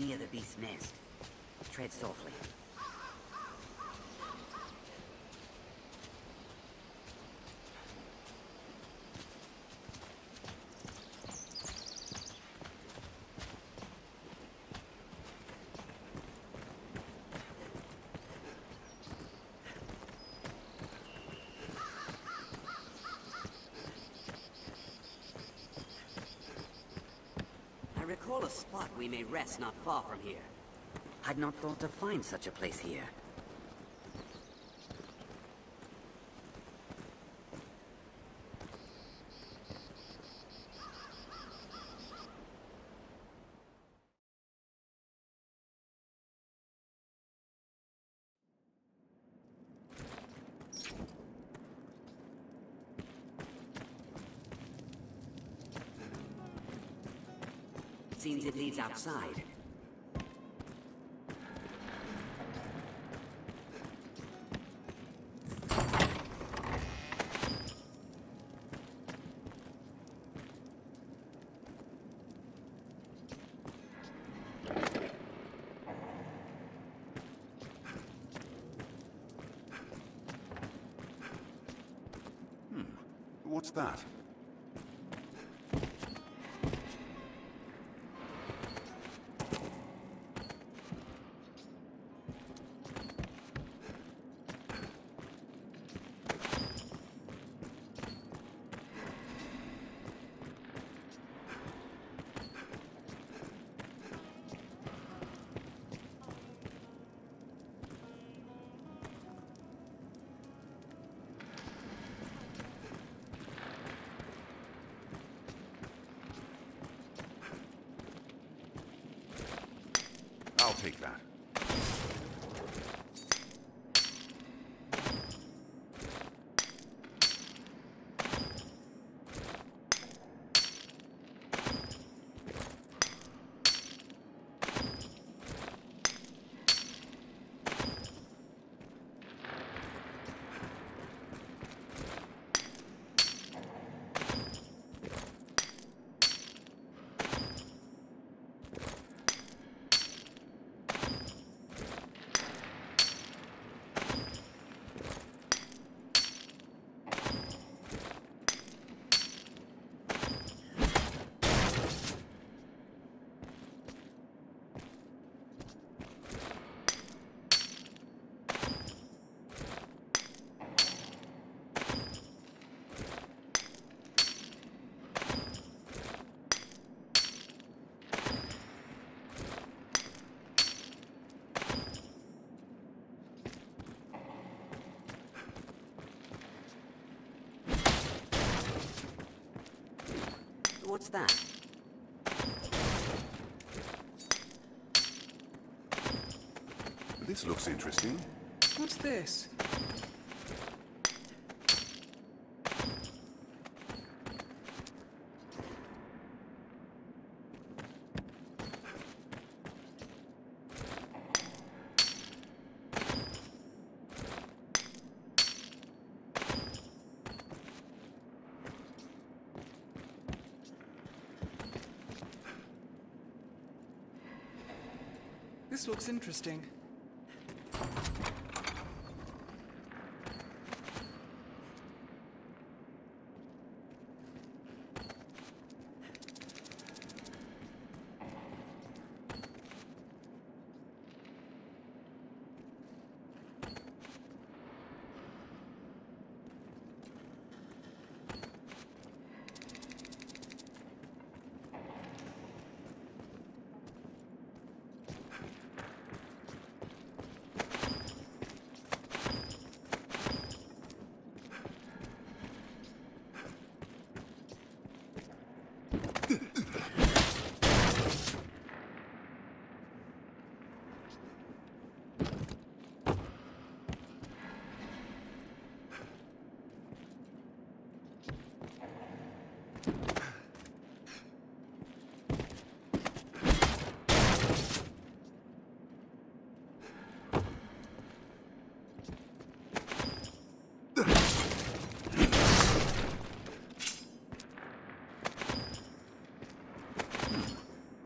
near the beast's nest. Tread softly. May rest not far from here. I'd not thought to find such a place here. Seems it leads outside. What's that? I'll take that. What's that? This looks interesting. What's this? This looks interesting.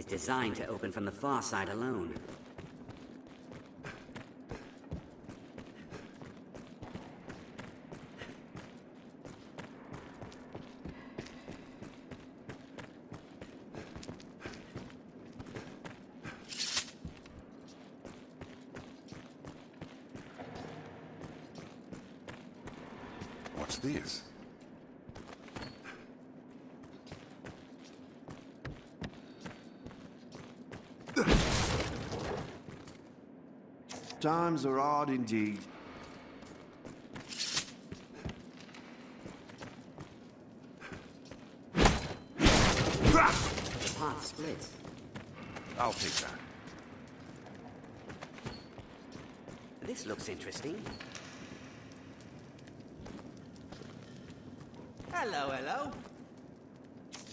It's designed to open from the far side alone. What's this? Times are hard indeed. The path splits. I'll take that. This looks interesting. Hello, hello.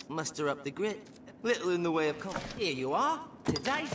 Muster up the grit. Little in the way of com- Here you are. Today.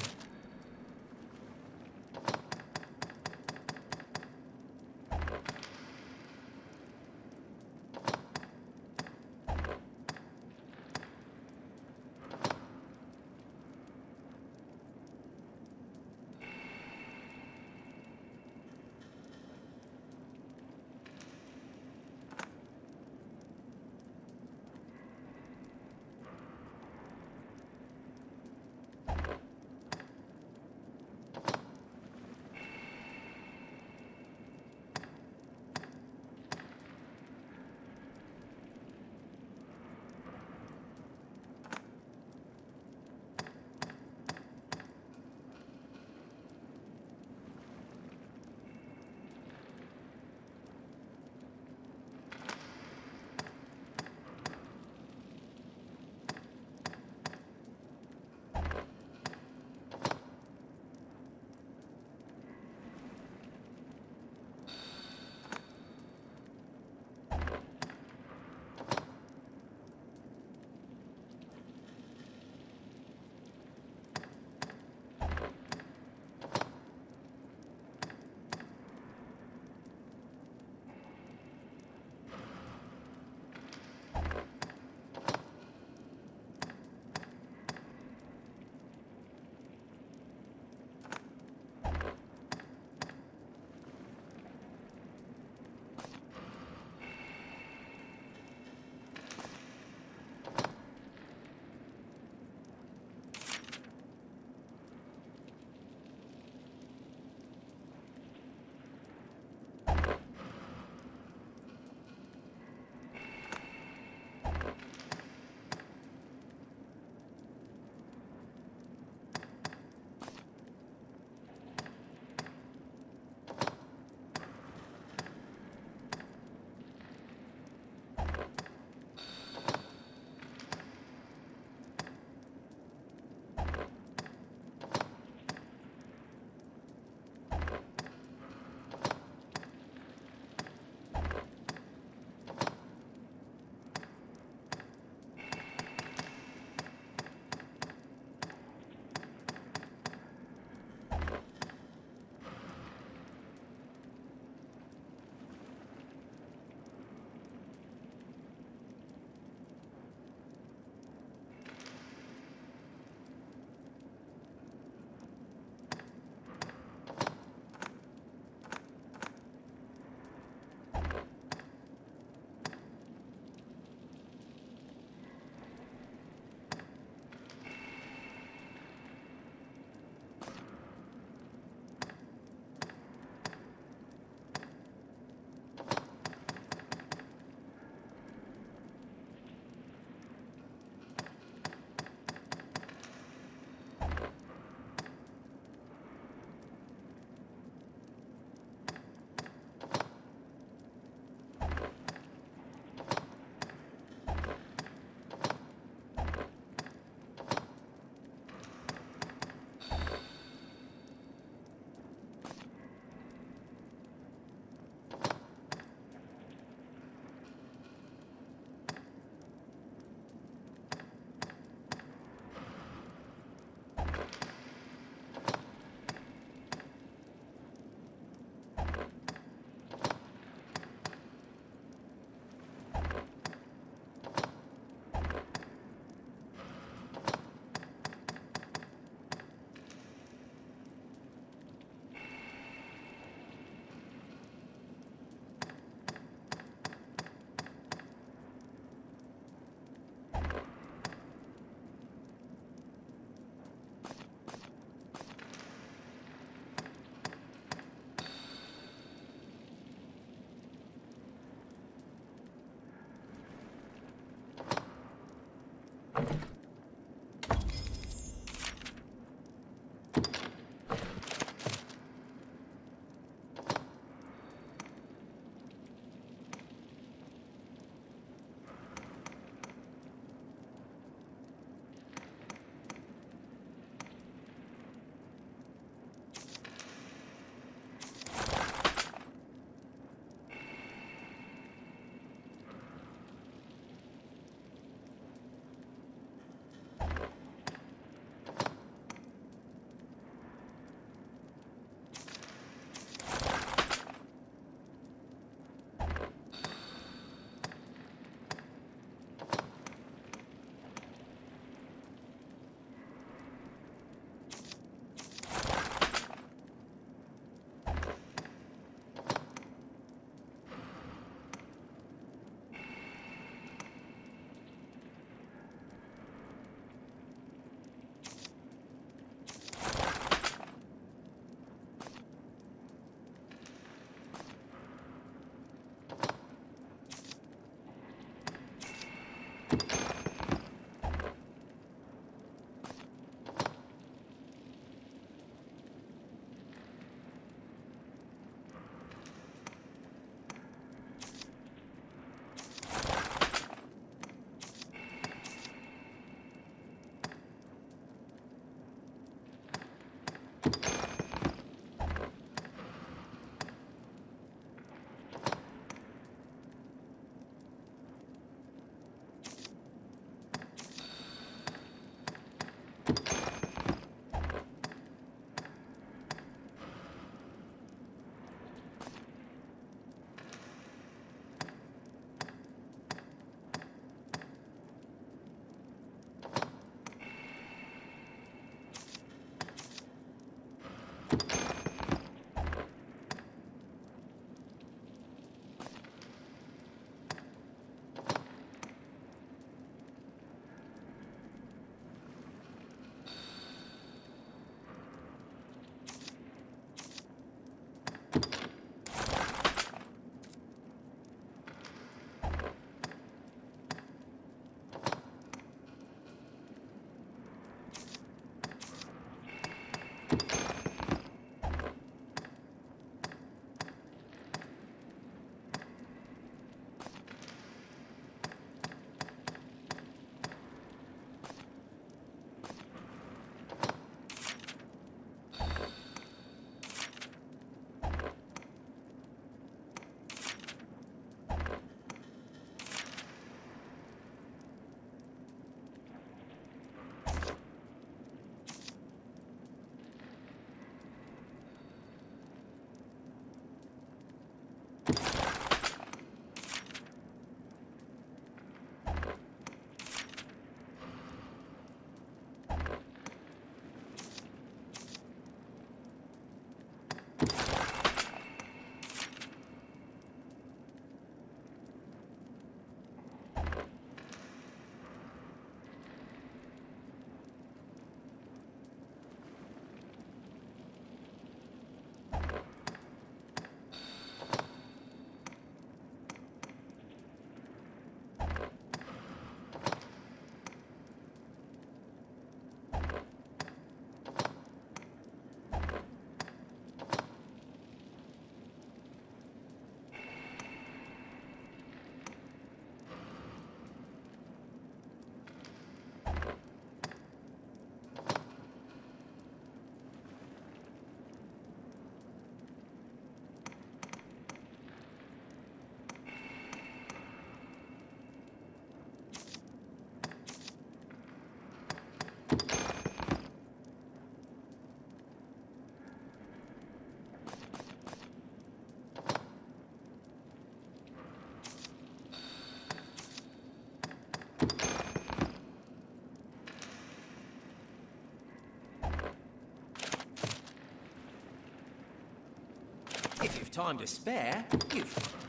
If you've time to spare, you've...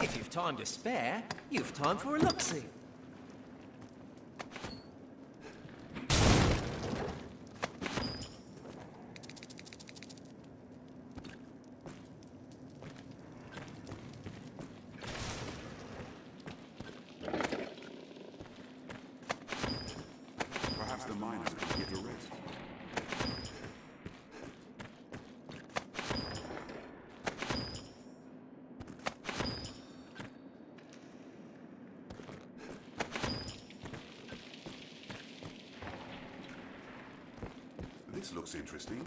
If you've time to spare, you've time for a look-see. Perhaps the miners could get a rest. This looks interesting.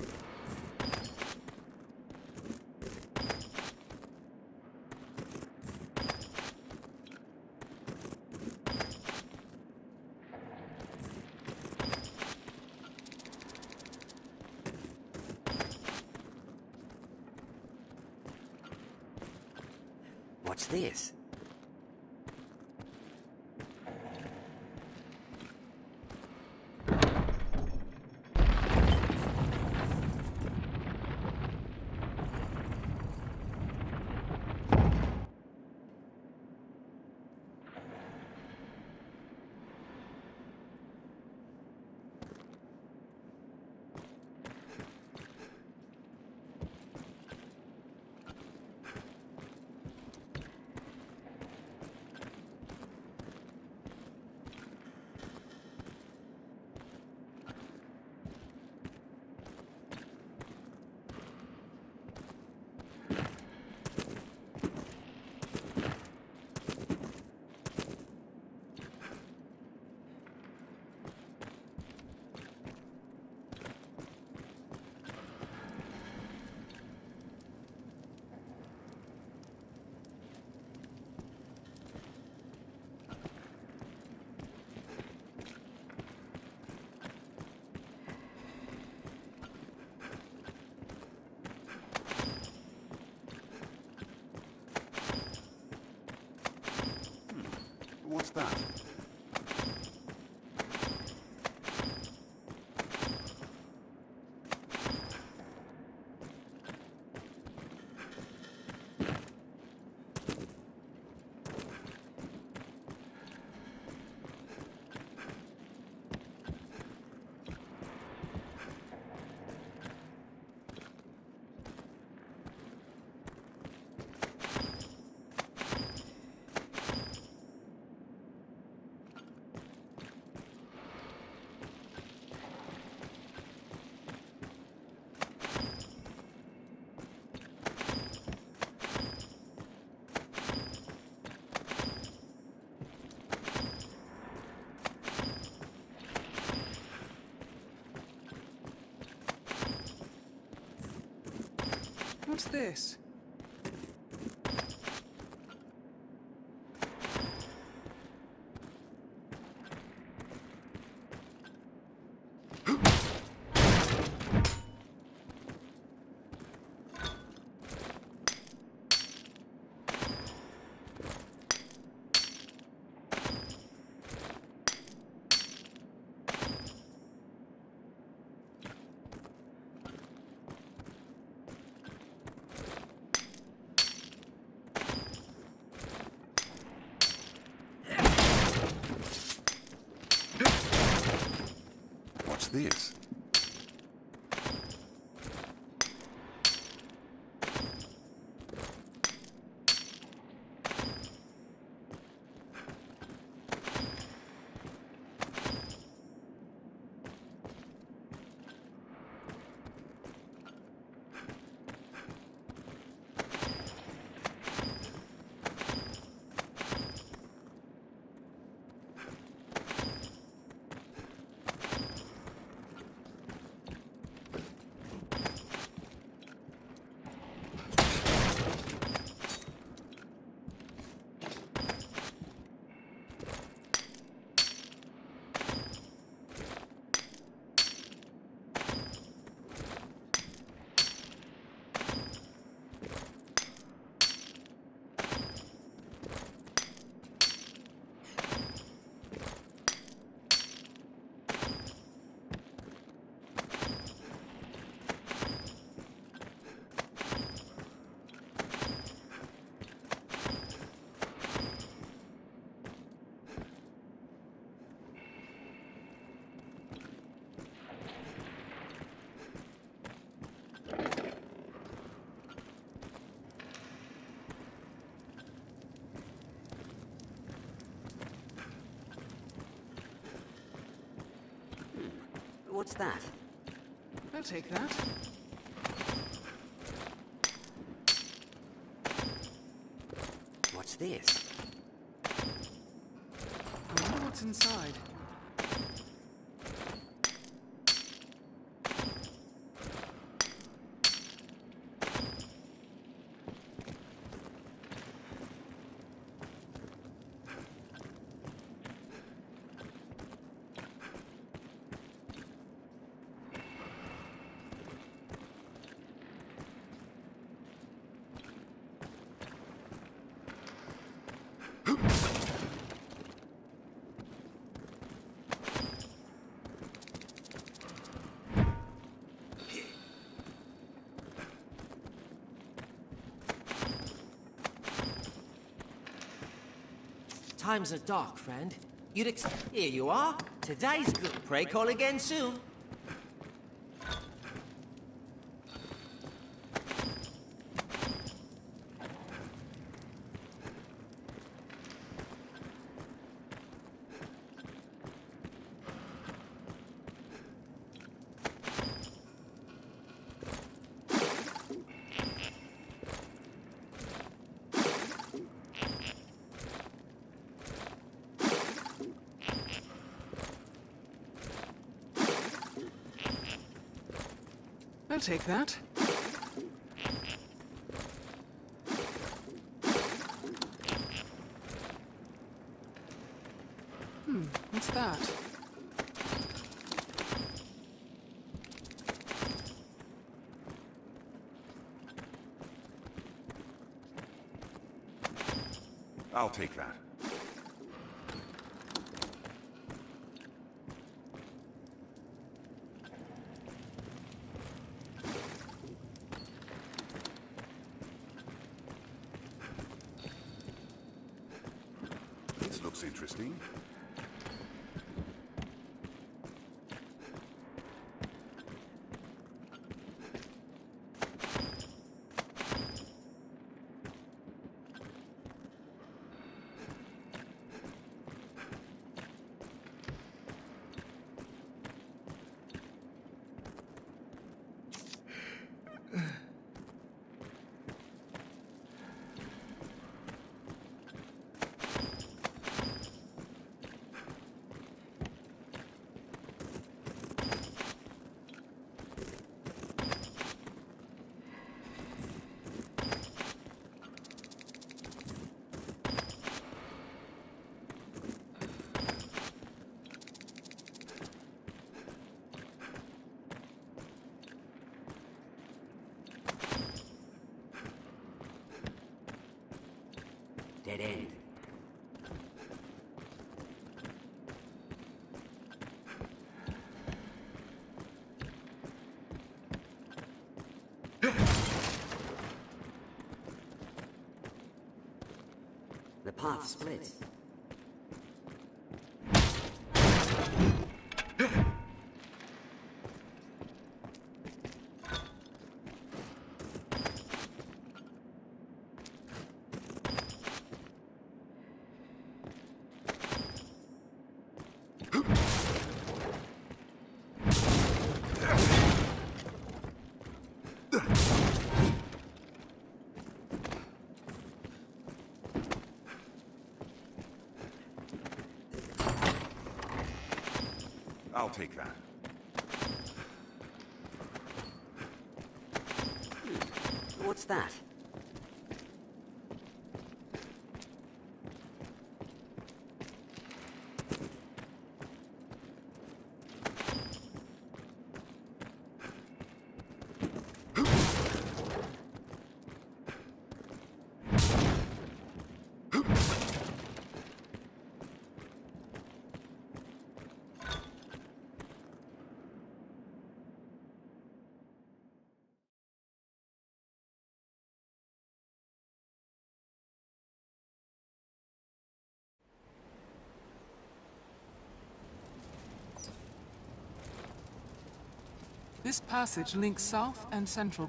This? What's that? What's this? This? What's that? I'll take that. What's this? I wonder what's inside. Times are dark, friend. You'd ex- Here you are. Today's good. Pray call again soon. I'll take that. Hmm, what's that? I'll take that. This looks interesting. Dead end. The path splits. I'll take that. What's that? This passage links South and Central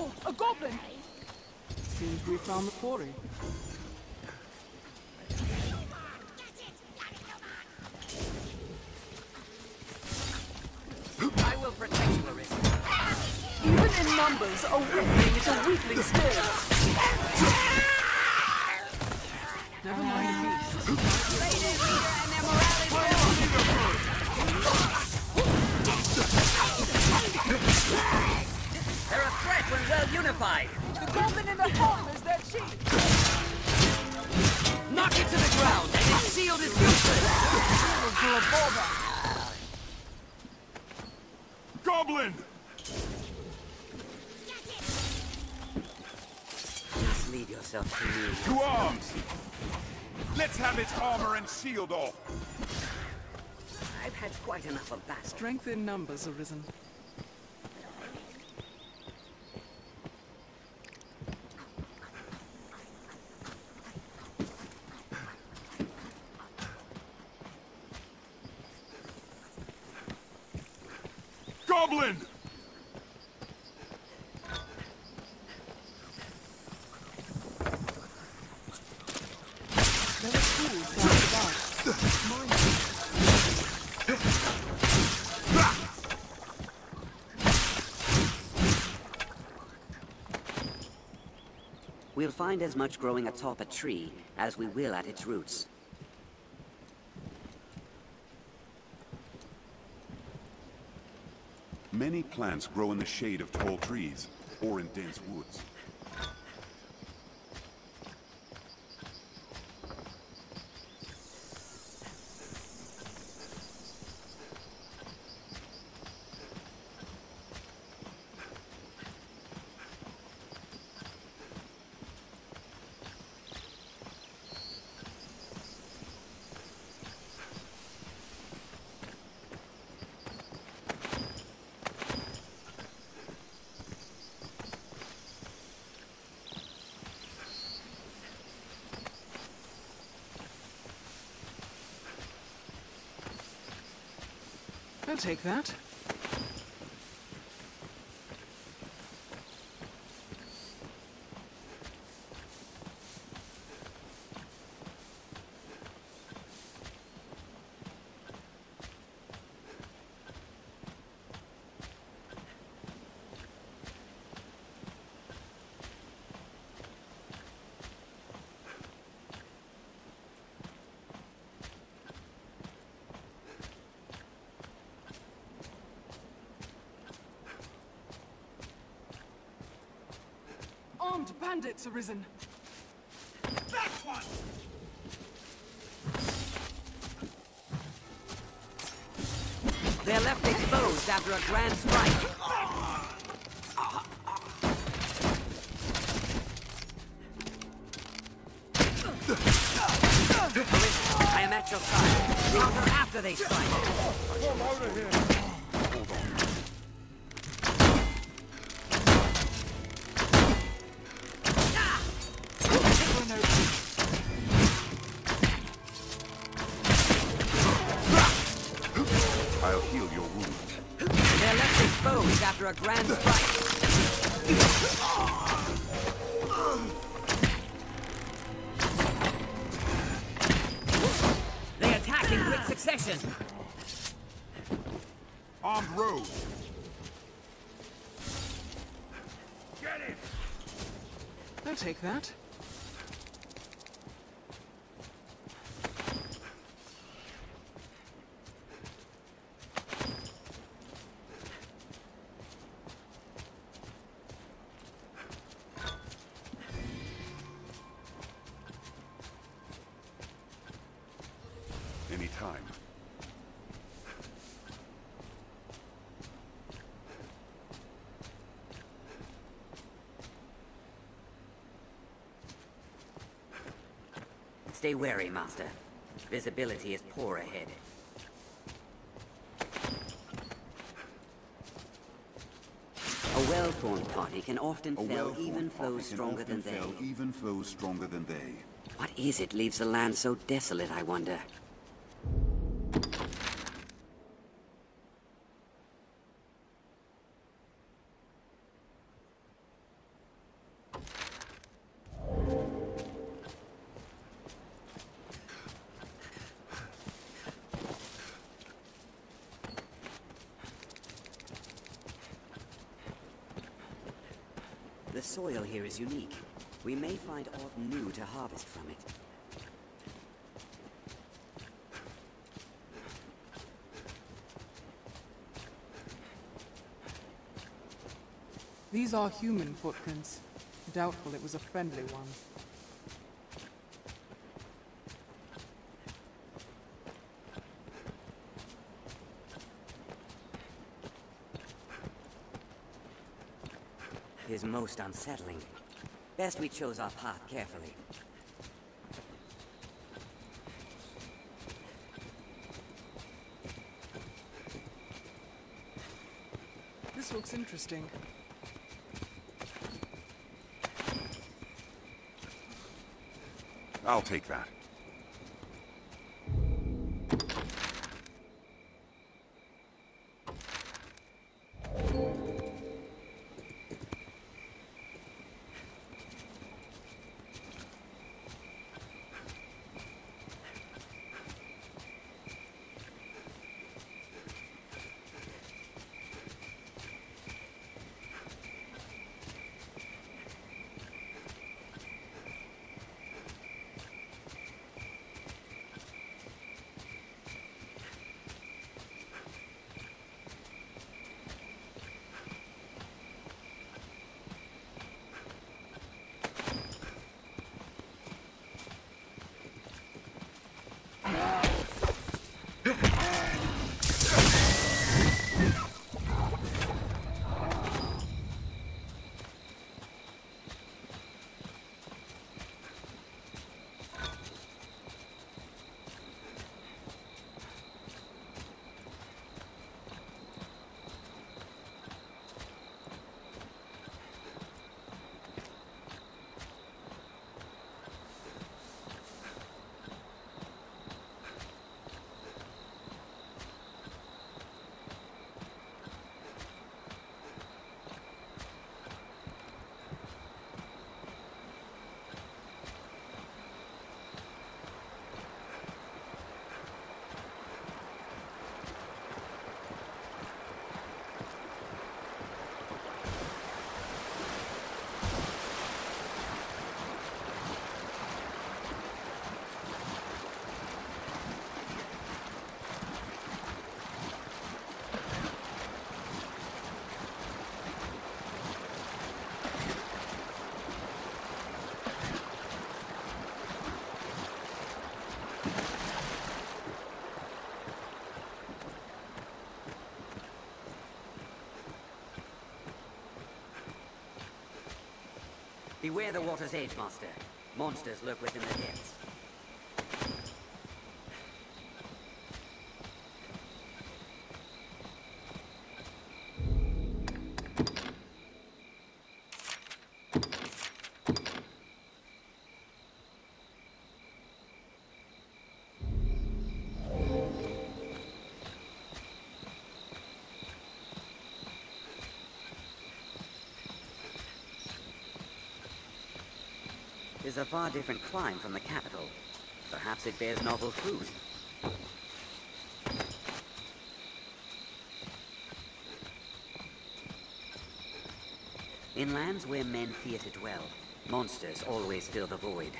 Gransys. goblin! Seems we found the quarry. I will protect you, Larissa. Even in numbers, a weakling is a weakling still. They're a threat when well unified. The goblin in the hall is their chief. Knock it to the ground, and its shield is useless. For a bother. Goblin! Just leave yourself to me. To arms! Let's have its armor and shield off. I've had quite enough of that. Strength in numbers arisen. We'll find as much growing atop a tree as we will at its roots. Many plants grow in the shade of tall trees or in dense woods. Take that. Armed bandits arisen. They're left exposed after a grand strike. I am at your side. Counter after they strike. I'll a grand strike. They attack in quick succession. Armed road. Get it! I'll take that. Stay wary, Master. Visibility is poor ahead. A well-formed party can often A fell even foes stronger than they. fell Even foes stronger than they. What is it leaves the land so desolate, I wonder? Soil here is unique. We may find aught new to harvest from it. These are human footprints. Doubtful it was a friendly one. Is most unsettling. Best we chose our path carefully. This looks interesting. I'll take that. Beware the water's edge, Master. Monsters lurk within the depths. Is a far different clime from the capital. Perhaps it bears novel fruit. In lands where men fear to dwell, monsters always fill the void.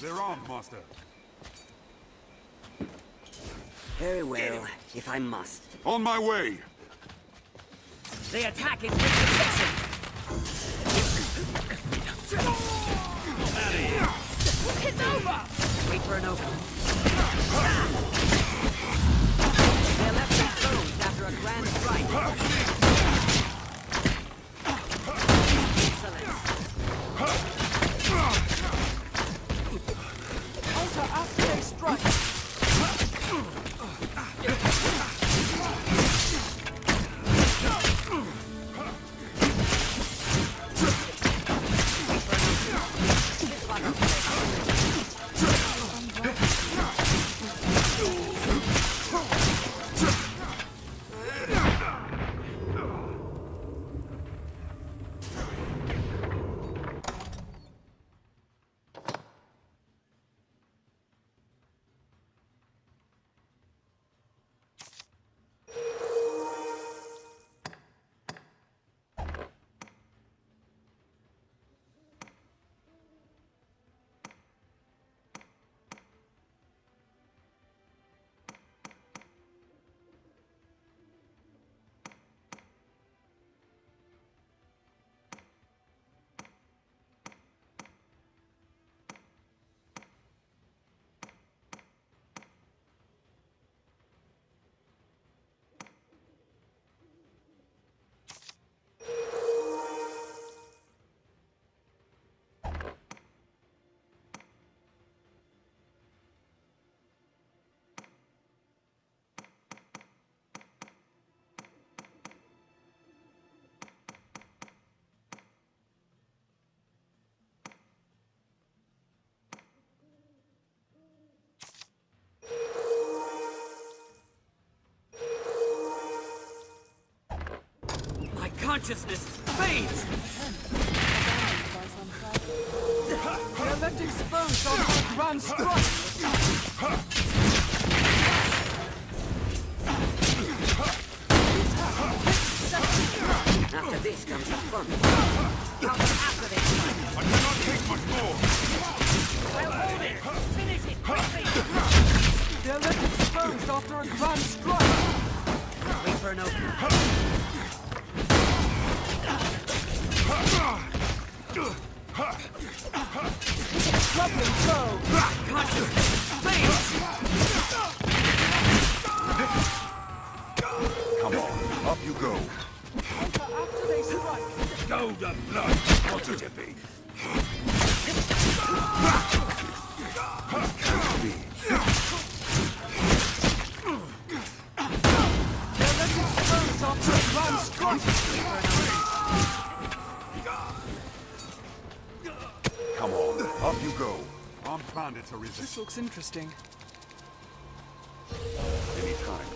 They're armed, Master. Very well, if I must. On my way! They attack in quick succession! It's over! Wait for an opening. They're left exposed after a grand strike. After consciousness fades! They're letting spurs our grand strike. After this comes the fun. Comes after this. I cannot take much more! I'll hold it! Finish it quickly! They're letting spurs after a grand strike. Wait for an opening. Ha! Looks interesting. any time.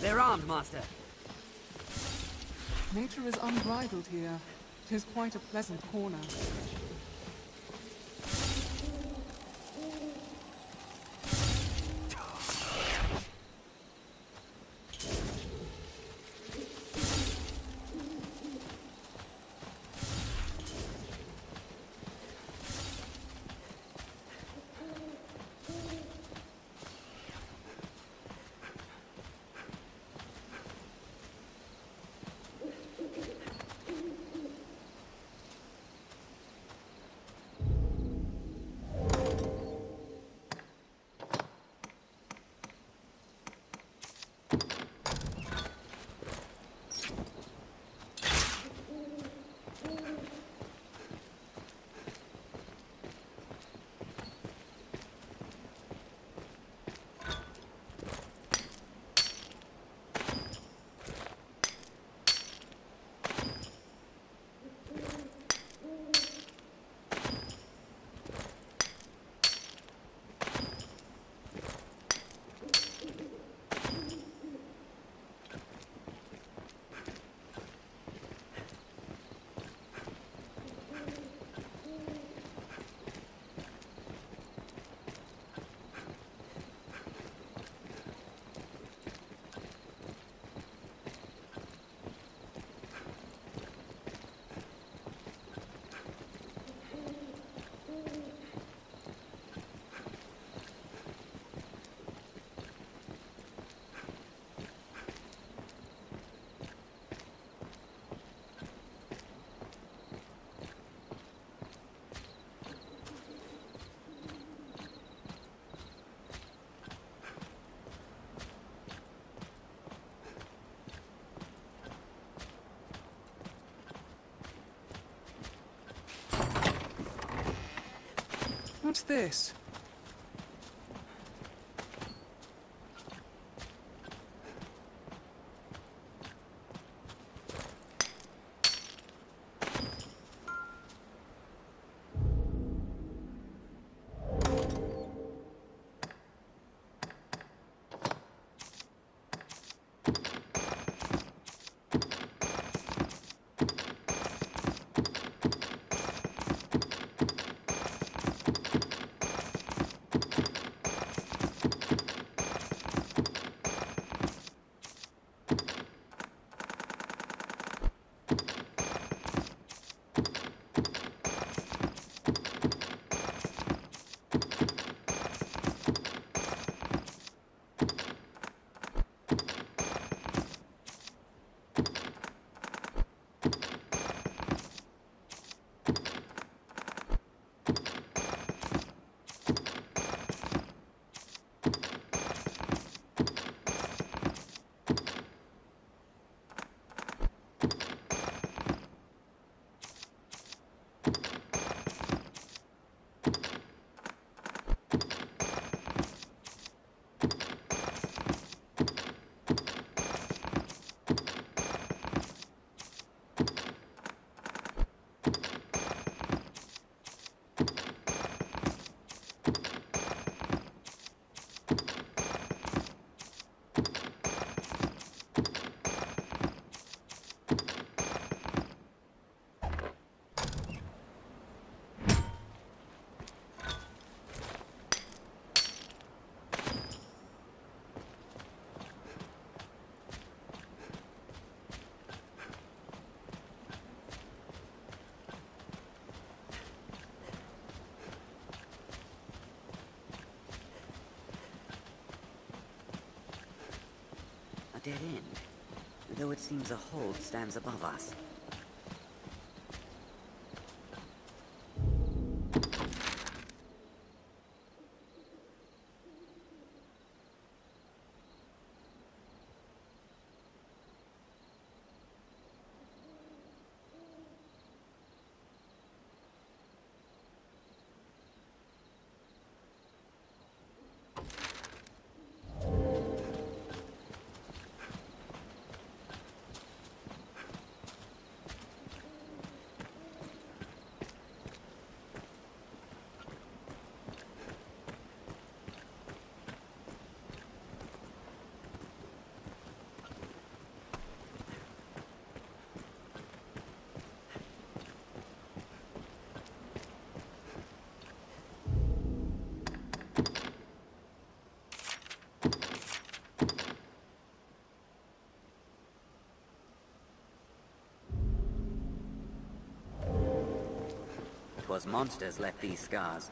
They're armed, Master. Nature is unbridled here. It is quite a pleasant corner. What's this? dead end. Though it seems a hold stands above us. It was monsters left these scars,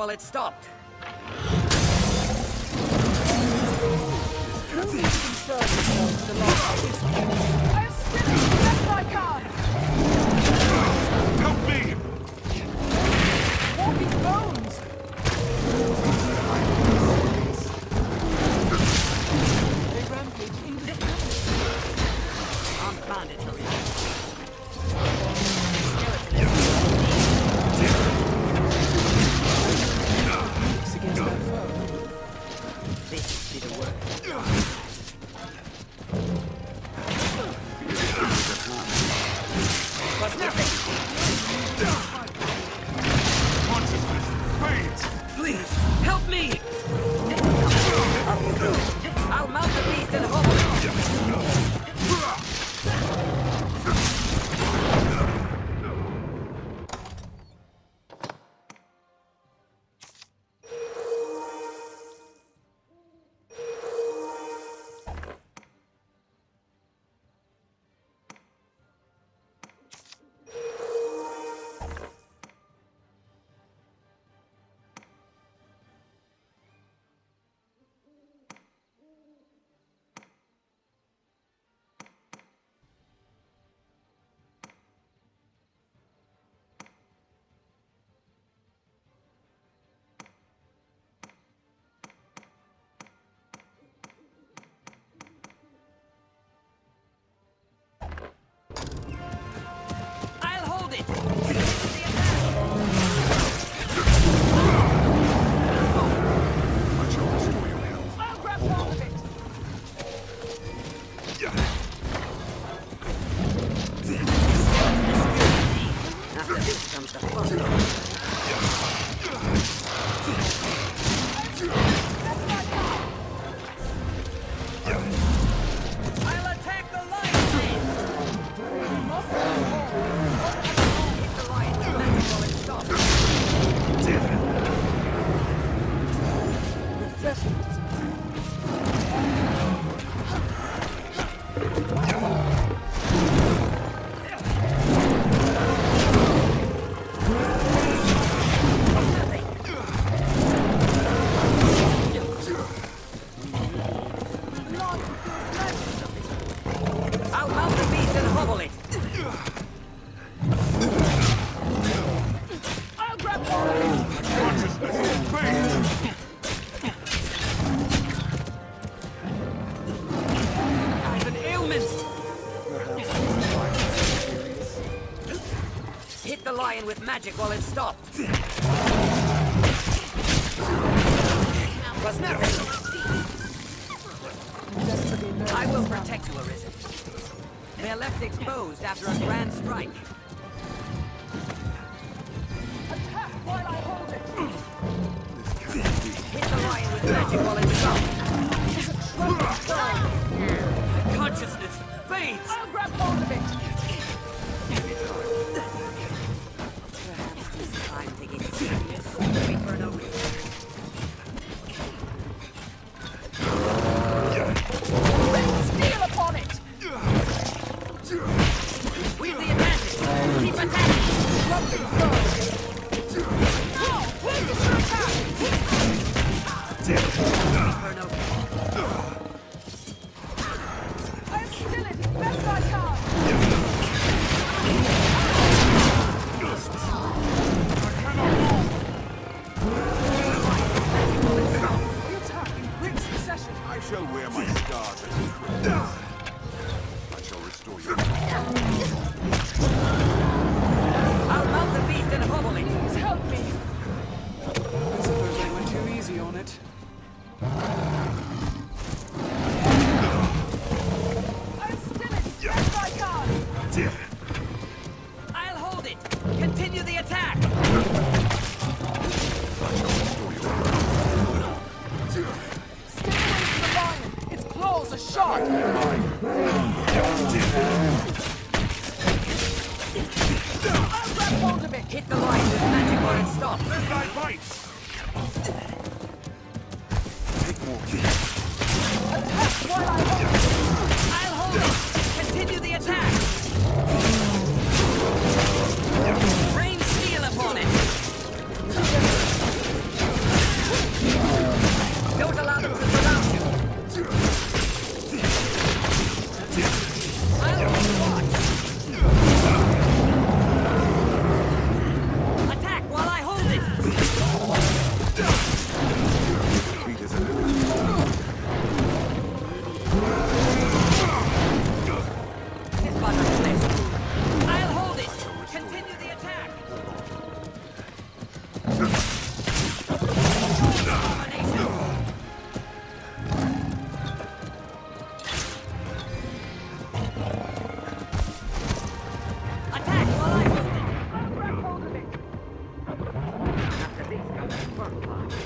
while it stopped. Magic while it's work.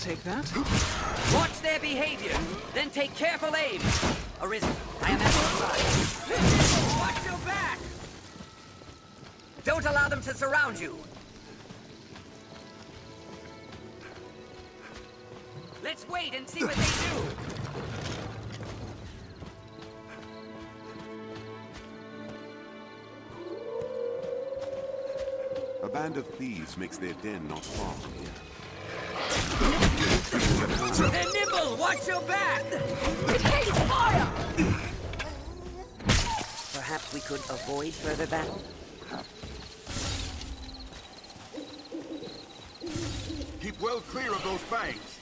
take that. Watch their behavior, then take careful aim. Arisen, I am at your side. Watch your back! Don't allow them to surround you. Let's wait and see what they do. A band of thieves makes their den not far from here. Nimble! Watch your back! It fire! Perhaps we could avoid further battle? Keep well clear of those banks!